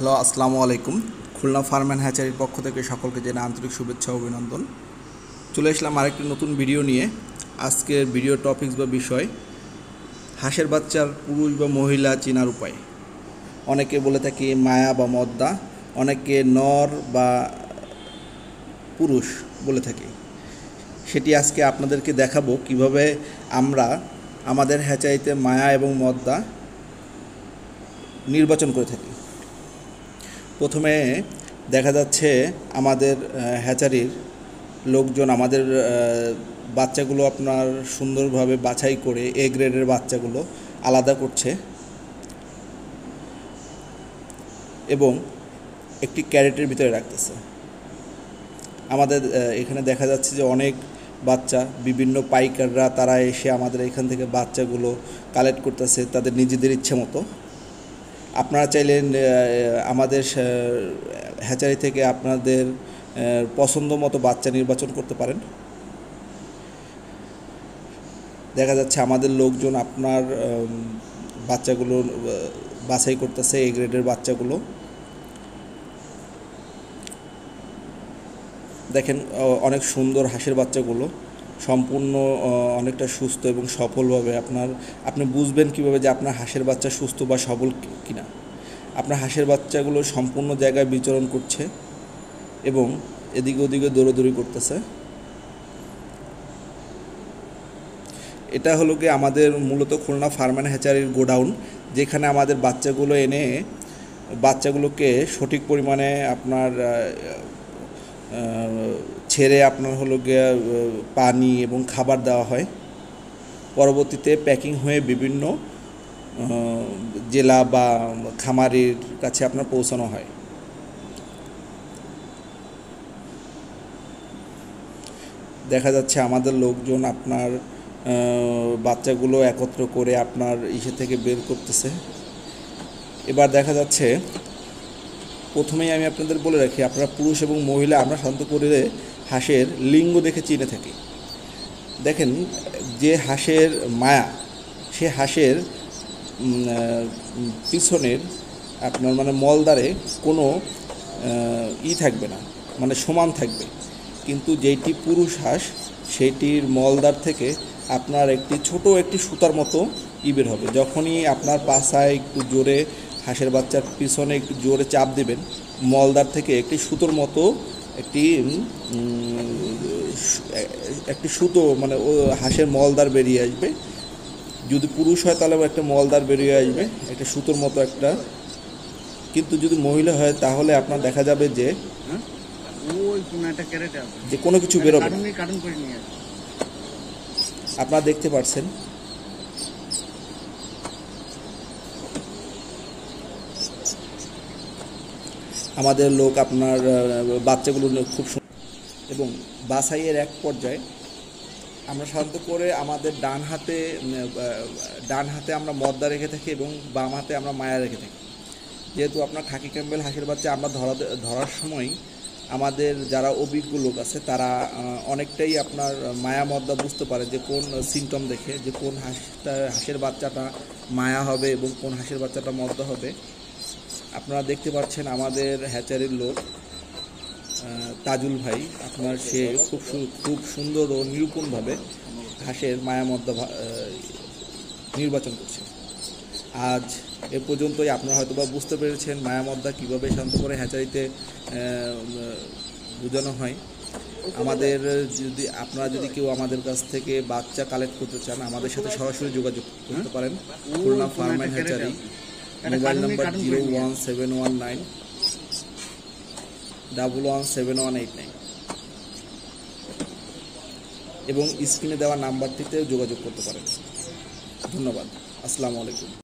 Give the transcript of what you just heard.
Hello, আসসালামু আলাইকুম। Khulna farm and হ্যাচারির পক্ষ থেকে সকলকে জেনে আন্তরিক শুভেচ্ছা অভিনন্দন। চলে আসলাম আরেকটি নতুন ভিডিও নিয়ে। আজকের ভিডিও টপিকস বা বিষয়, হাঁসের বাচ্চার পুরুষ বা মহিলা চেনার উপায়। অনেকে বলে থাকি মায়া বা মদ্দা, অনেকে নর বা পুরুষ বলে থাকি। সেটি আজকে আপনাদেরকে দেখাবো কীভাবে আমরা আমাদের হ্যাচারিতে মায়া এবং মদ্দা নির্বাচন করে থাকি। প্রথমে দেখা যাচ্ছে আমাদের হ্যাচারির লোকজন, আমাদের বাচ্চাগুলো আপনার সুন্দরভাবে বাছাই করে এ গ্রেডের বাচ্চাগুলো আলাদা করছে। এবং একটি ক্যারেটের ভিতরে রাখতেছে। আমাদের এখানে দেখা যাচ্ছে যে অনেক বাচ্চা, বিভিন্ন পাইকাররা, তারা এসে আমাদের এখান থেকে বাচ্চাগুলো কালেক্ট করতেছে তাদের নিজেদের ইচ্ছে মতো। আপনারা চাইলে আহ, আমাদের হ্যাচারি থেকে আপনাদের পছন্দ মতো বাচ্চা নির্বাচন করতে পারেন। দেখা যাচ্ছে আমাদের লোকজন আপনার বাচ্চাগুলো বাছাই করতেছে এই গ্রেডের বাচ্চাগুলো। দেখেন অনেক সুন্দর হাঁসের বাচ্চাগুলো। সম্পূর্ণ অনেকটা সুস্থ এবং সফলভাবে আপনার, আপনি বুঝবেন কীভাবে যে আপনার হাঁসের বাচ্চা সুস্থ বা সবল কিনা। আপনার হাঁসের বাচ্চাগুলো সম্পূর্ণ জায়গায় বিচরণ করছে এবং এদিকে ওদিকে দৌড়াদৌড়ি করতেছে। এটা হলো কি আমাদের মূলত খুলনা ফার্মান হ্যাচারির গোডাউন, যেখানে আমাদের বাচ্চাগুলো এনে, বাচ্চাগুলোকে সঠিক পরিমাণে আপনার ছেড়ে আপনার হলো পানি এবং খাবার দেওয়া হয়। পরবর্তীতে প্যাকিং হয়ে বিভিন্ন জেলা বা খামারের কাছে আপনার পৌঁছানো হয়। দেখা যাচ্ছে আমাদের লোকজন আপনার বাচ্চাগুলো একত্র করে আপনার ইসে থেকে বের করতেছে। এবার দেখা যাচ্ছে, প্রথমেই আমি আপনাদের বলে রাখি, আপনারা পুরুষ এবং মহিলা, আমরা সাধারণত করে হাঁসের লিঙ্গ দেখে চিনে থাকি। দেখেন, যে হাঁসের মায়া, সে হাঁসের পিছনের আপনার মানে মলদারে কোনো ই থাকবে না মানে সমান থাকবে। কিন্তু যেইটি পুরুষ হাঁস সেইটির মলদার থেকে আপনার একটি ছোট একটি সুতার মতো ই বের হবে। যখনই আপনার পাশায় একটু জোরে হাঁসের বাচ্চার পিছনে একটু জোরে চাপ দেবেন মলদার থেকে একটি সুতোর মতো একটি একটি সুতো মানে ও হাঁসের মলদার বেরিয়ে আসবে। যদি পুরুষ হয় তাহলে একটা মলদার বেরিয়ে আসবে একটা সুতোর মতো একটা। কিন্তু যদি মহিলা হয় তাহলে আপনার দেখা যাবে যে যে কোনো কিছু বেরোবে আপনারা দেখতে পাচ্ছেন আমাদের লোক আপনার বাচ্চাগুলো খুব এবং বাছাইয়ের এক পর্যায়ে আমরা সাধারণত করে আমাদের ডান হাতে ডান হাতে আমরা মদ্দা রেখে থাকি এবং বাম হাতে আমরা মায়া রেখে থাকি। যেহেতু আপনার খাকি ক্যাম্বেল হাঁসের বাচ্চা, আমরা ধরা, ধরার সময় আমাদের যারা অভিজ্ঞ লোক আছে, তারা অনেকটাই আপনার মায়া মদ্দা বুঝতে পারে যে কোন সিমটম দেখে, যে কোন হাঁসটা, হাঁসের বাচ্চাটা মায়া হবে এবং কোন হাঁসের বাচ্চাটা মদ্দা হবে। আপনারা দেখতে পাচ্ছেন আমাদের হ্যাচারির লোক তাজুল ভাই। আপনার সে খুব খুব সুন্দর ও নিরূপণভাবে হাঁসের মায়া মদ্দা ভা- আহ, নির্বাচন করছে। আজ এ পর্যন্তই। আপনারা হয়তো বা বুঝতে পেরেছেন মায়ামদ্দা কীভাবে শান্ত করে হ্যাচারিতে বোঝানো হয়। আমাদের যদি আপনারা যদি কেউ আমাদের কাছ থেকে বাচ্চা কালেক্ট করতে চান আমাদের সাথে সরাসরি যোগাযোগ করতে পারেন। Khulna farm and hatchery mobile number zero one seven one nine double one seven one eight nine এবং স্ক্রিনে দেওয়া নাম্বারটিতে যোগাযোগ করতে পারেন। ধন্যবাদ। আসসালামু আলাইকুম।